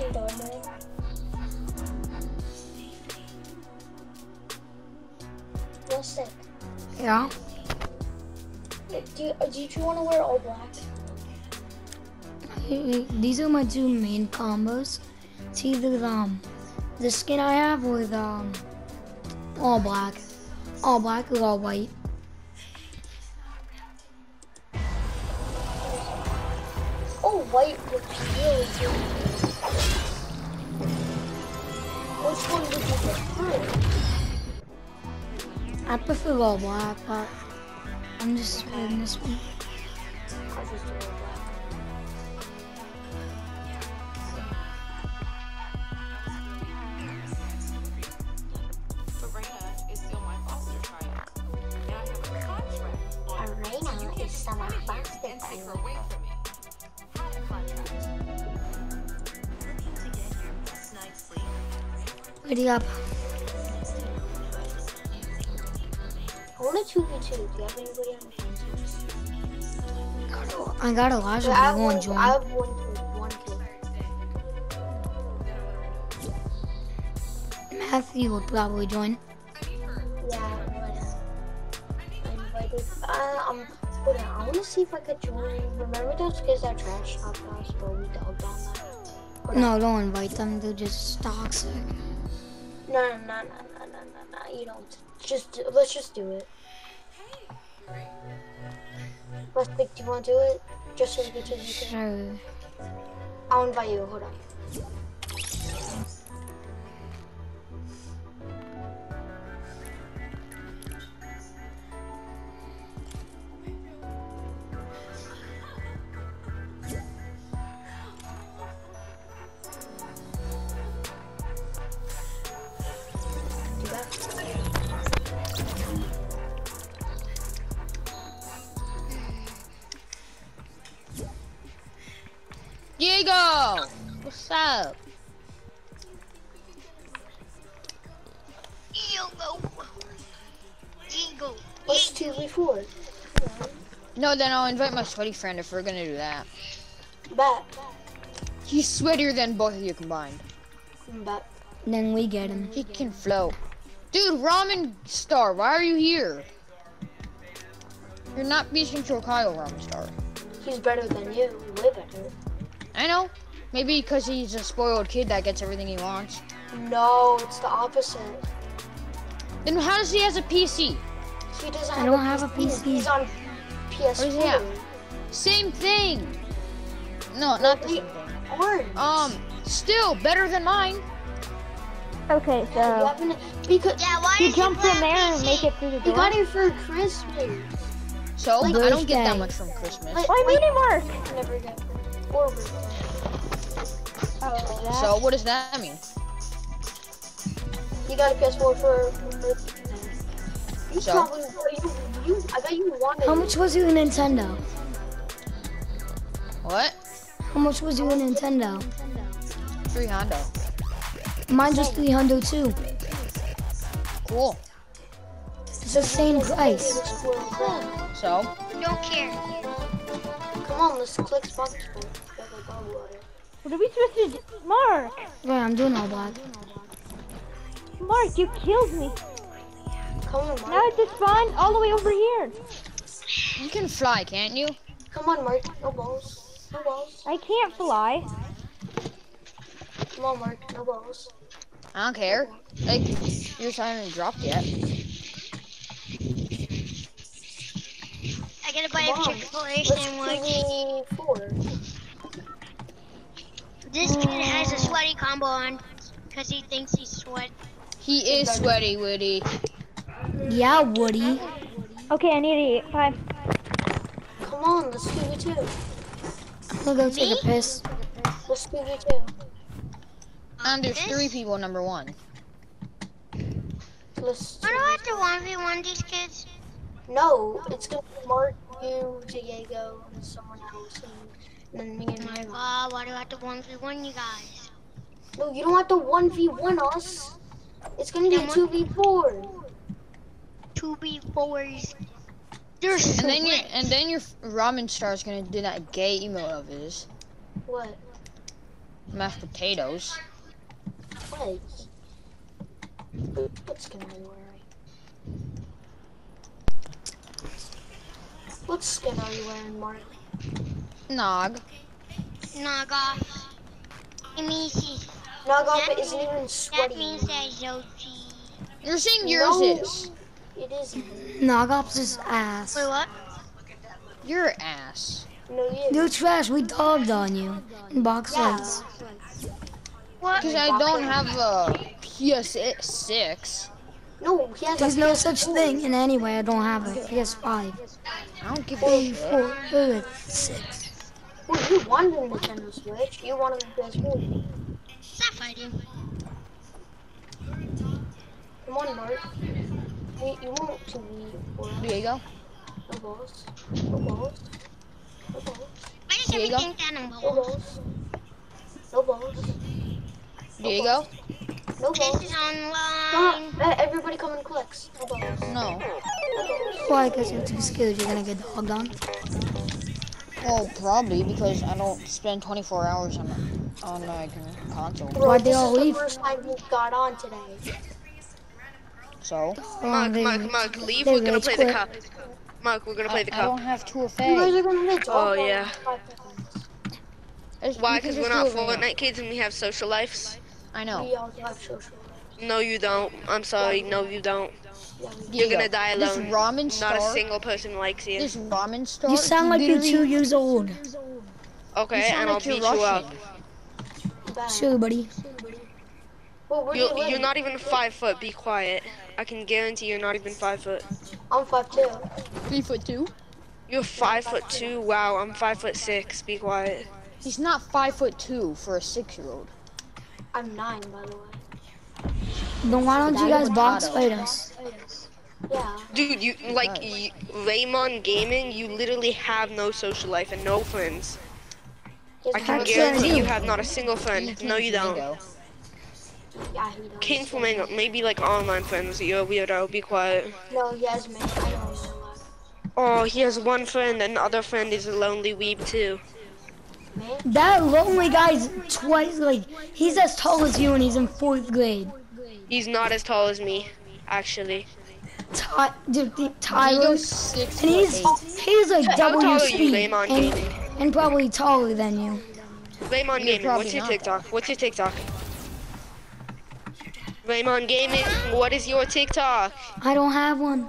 $2 Yeah? Do you, did you want to wear all black? These are my two main combos. It's either the, um, the skin I have with um, all black. All black or all white. All white looks really good. Which one would you prefer? I prefer black, but I'm just wearing this one. I'll just do black. Lorena is my foster child. Ready up. I want a 2v2. Do you have anybody on the I got Elijah. I I have will one, join. I have one kid. One kid. Matthew will probably join. Yeah, I invited. Uh, um, hold on. I want to see if I could join. Remember those kids that trash talked us, but we dog down that? No, don't invite them. They're just toxic. No, no, no, no, no, no, no, no. You don't. Just let's just do it. Let's think. Do you want to do it? Just so we can take it. Sure. I'll invite you. Hold on. Diego! What's up? Let's two v four. No, then I'll invite my sweaty friend if we're gonna do that. But He's sweatier than both of you combined. Bet. Then we get him. He can float. Dude, Ramen Star, why are you here? You're not Beast Control Kyle, Ramen Star. He's better than you. Way better. I know. Maybe because he's a spoiled kid that gets everything he wants. No, it's the opposite. Then how does he has a PC? He doesn't I have, don't a have a PC. PC. He's on PS4. He? Same thing. No, not the same thing. Orange. Um, still better than mine. Okay, so haven't, because Yeah, why you did jump from there and make it through the he door. got it for Christmas. So I don't get that much from Christmas. Wait, Why wait, did it work? never get or birthday. Oh. So what does that mean? You got a PS4 for for birthday. You So? probably you, you I bet you wanted. How it. much was your Nintendo? What? How much was your Nintendo? Three Hondo. Mine's just 300 too. Cool. It's the same price. Let's go with that. So Don't care. Come on, let's click sponsor. What are we supposed to do? Mark! Wait, I'm doing all black. Mark, you killed me. Come on, Now Mark. it's spawned all the way over here. you can fly, can't you? Come on, Mark. No balls. No balls. I can't fly. Come on, Mark. No balls. I don't care. Like you're trying to drop yet. I gotta buy a on. Chick-fil-A sandwich. four. This kid mm. has a sweaty combo on because he thinks he's sweat. He is sweaty, Woody. Yeah, Woody. Okay, I need to eat five. Come on, let's do it too. I'll go take a piss. Let's do you too. And there's three people number one. Let's. Why do I have to one v one these kids? No, it's gonna be Mark, you, Diego, and someone else, and then me and My my. God, why do I have to one v one you guys? No, you don't have to one v one us. It's gonna be Then what- two v four. Two v fours. They're so And then your and then your ramen star is gonna do that gay emote of his. What? Mashed potatoes. What? What skin are you wearing? What skin are you wearing, Marley? Nog. Naga. Let me see. Nagop That isn't even sweaty. That means that Zochi. You're saying yours No. is. It isn't. Nog Ops is ass. Wait, what? Your ass. No, you. You're trash. We dogged on you in box Yeah. fights. What? Because I don't have a PS6. No, he has There's a no such thing. And anyway, I don't have a PS5. I don't give a Three, four, five, six. Well, you wanted a Nintendo Switch. You wanted a PS4. Stop fighting. Come on, Mark. You, you want to be for Diego. no balls. No balls. No balls. Why does Diego? everything down in No balls? balls. No balls. Diego. No This is online. eh, everybody come in clicks. No balls. No. No balls. Why? Because you're too scared. You're gonna get dogged on. Well, probably because I don't spend 24 hours on on like a console. Bro, Why'd they this all is leave? the first time we got on today. So Mark, they- Mark, Mark, leave. they We're gonna rage play the quit. cup. Mark, we're gonna play I, the I don't have two You guys FA. are gonna get Oh, dog yeah. in five seconds. It's- Why? Because we're not do it right Fortnite kids and we have social lives. I know. We all have social lives. No, you don't. I'm sorry. No, you don't. Yeah, You're Diego, gonna die This alone. ramen Not a single person likes you. This ramen star. You sound like you're two years old. Okay, You sound and I'll like you're beat you up. Russian. bad. Sure, buddy. Well, You, you live? you're not even five foot. Be quiet. I can guarantee you're not even five foot. I'm five two. Three foot two. You're five foot two. Wow, I'm five foot six. Be quiet. He's not five foot two for a six year old. I'm nine, by the way. Then why don't you guys box fight us? Yeah. Dude, you like y Raymond Gaming. You literally have no social life and no friends. Yes, I can Actually, I guarantee you have not a single friend. No, you don't. Yeah, he does. King Flamingo, maybe like online friends. You're a weirdo. Be quiet. No, he has me. I know. Oh, he has one friend, and the other friend is a lonely weeb too. That lonely guy's twice like he's as tall as you and he's in fourth grade. He's not as tall as me, actually. Ty, dude, the- Tyler, six and he's eight. he's like How double tall your are you, speed and, and probably taller than you. Raymond You're Gaming, what's your not. TikTok? What's your TikTok? Raymond Gaming, what is your TikTok? I don't have one.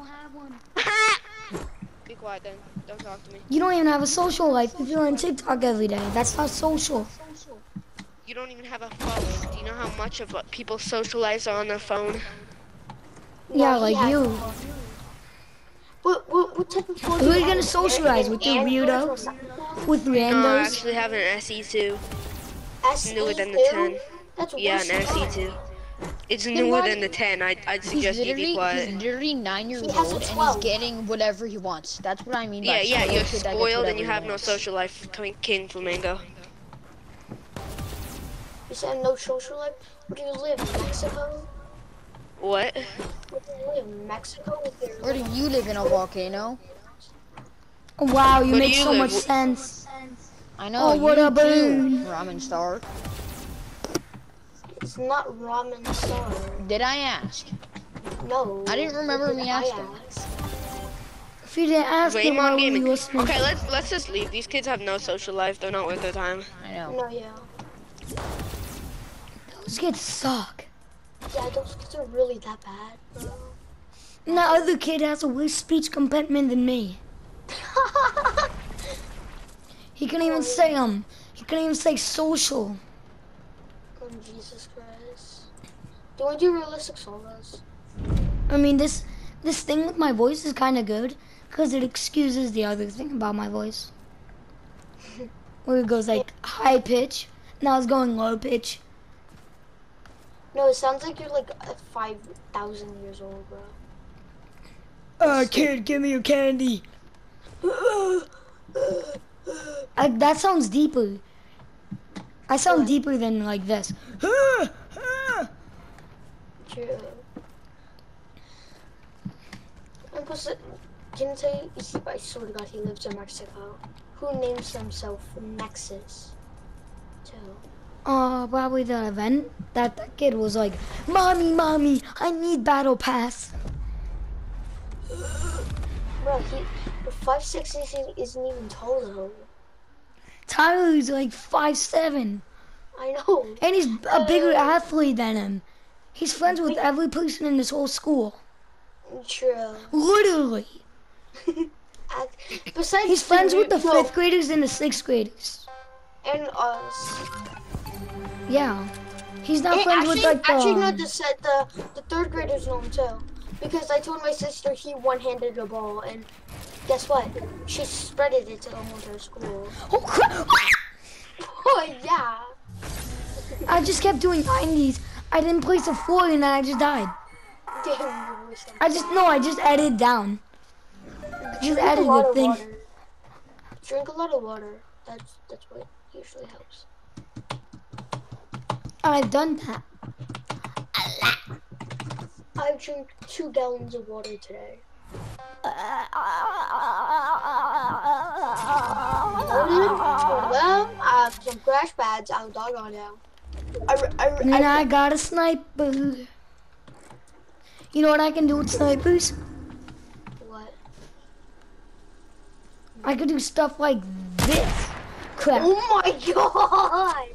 Be quiet then. Don't talk to me. You don't even have a social life if you're on TikTok every day. That's not social. You don't even have a phone. Do you know how much of what people's social lives are on their phone? Yeah, he like you. What, what, what type of phone Who do are you gonna socialize with, you Android weirdo? or something? With No, I actually have an SE2. SE2? Newer than the 10. That's Yeah, an. SE2. It's Then newer than the 10. I, I'd He's suggest you be literally, he's quiet. literally nine years He has a old and he's getting whatever he wants. That's what I mean by Yeah, yeah, you're kid that gets spoiled and you have no social life. King- King Flamingo. You said no social life? Where do you live? In Mexico? What? Where do you live? Mexico? With your Where do you live in a volcano? Wow, you Where make you so live? much sense. I know. Oh, what you a too, boon. Ramen star. It's not ramen star. Did I ask? No. I didn't remember What me asking. ask? If you didn't ask me, why Raymond were you Gaming. listening? Okay, let's let's just leave. These kids have no social life. They're not worth their time. I know. No, yeah. Those kids suck. Yeah, those kids are really that bad, bro. And that other kid has a worse speech impediment than me. He couldn't even say um. He couldn't even say social. oh, Jesus Christ. Do I do realistic solos? I mean, this this thing with my voice is kind of good because it excuses the other thing about my voice. where it goes like high pitch. Now it's going low pitch. No, it sounds like you're like uh, 5,000 years old, bro. Uh, kid, give me your candy. I, that sounds deeper. I sound What? deeper than like this. True. And plus, uh, can I tell you, he, I swear to God, he lives in Mexico. Who names himself Nexus? Too. Uh, probably the event that the kid was like, "Mommy, mommy, I need battle pass." Bro, he, the 5'6 isn't, isn't even tall though. Tyler's like five seven, I know. and he's a bigger athlete than him. He's friends with every person in this whole school. True. Literally, Besides, he's friends with the no, fifth graders and the sixth graders. and us. Yeah, he's not And friends actually, with like the. actually, no, the set the the third graders know him too, because I told my sister he one-handed the ball, and guess what? She spreaded it to the whole entire school. Oh crap! Oh yeah. I just kept doing 90s. I didn't place a four and then I just died. Damn, you were so- I just no, I just edited down. Just Drink a added the thing. water. Drink a lot of water. That's that's what usually helps. Oh, I've done that. I've drank two gallons of water today. Well, I have some crash pads. I'll dog on now. I, I, And I, I got a sniper. You know what I can do with snipers? what? I could do stuff like this. Crap. Oh my god!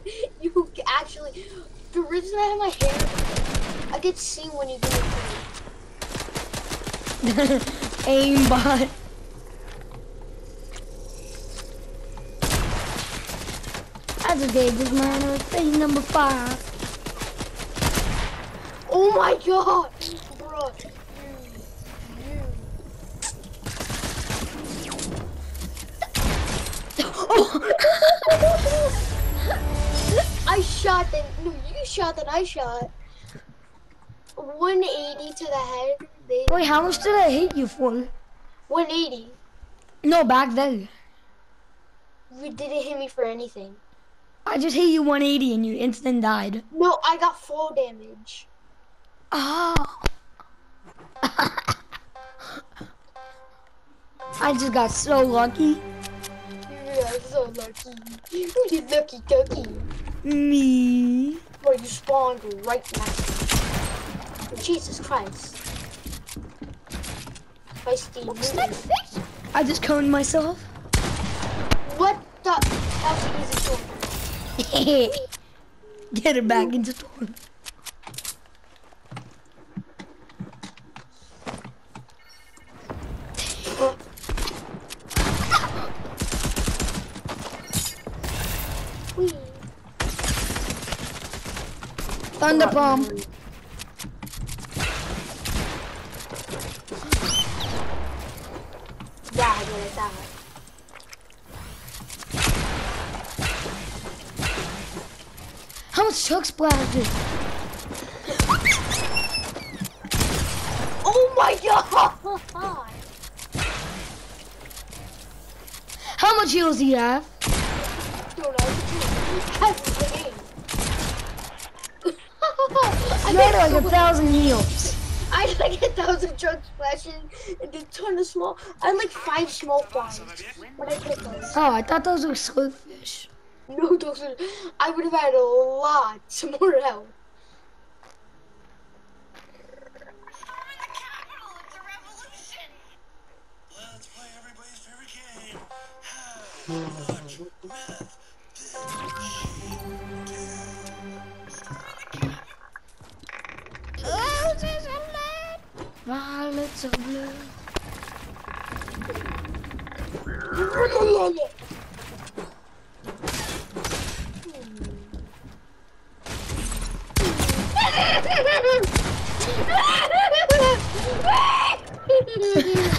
You actually. The reason I have my hair, I could see when you do it. Aimbot. I just gave this man a phase number five. Oh my god! Bro. I shot that. No, you shot that I shot. 180 to the head. They, Wait, how much did I hit you for? 180. No, back then. You didn't hit me for anything. I just hit you 180 and you instant died. No, I got full damage. Oh. I just got so lucky. You are so lucky. Who's You lucky ducky. Me. Bro, you spawned right now. Jesus Christ. Feisty noob. I just coned myself. What the? That was easy Get it back into storm. Thunder bomb. Yeah, I did it that way. How much Chuck splattered? Oh my god! How much heals do you have? Don't know. That's the game. I You had got like so a thousand heals. I had like a thousand chug splashes and a ton of small. I had like five small fries. But I picked those. Oh, I thought those were slurpfish. No, those are. I would have had a lot more help. Let's play everybody's favorite game.